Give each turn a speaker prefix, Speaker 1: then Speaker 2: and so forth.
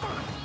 Speaker 1: Fuck!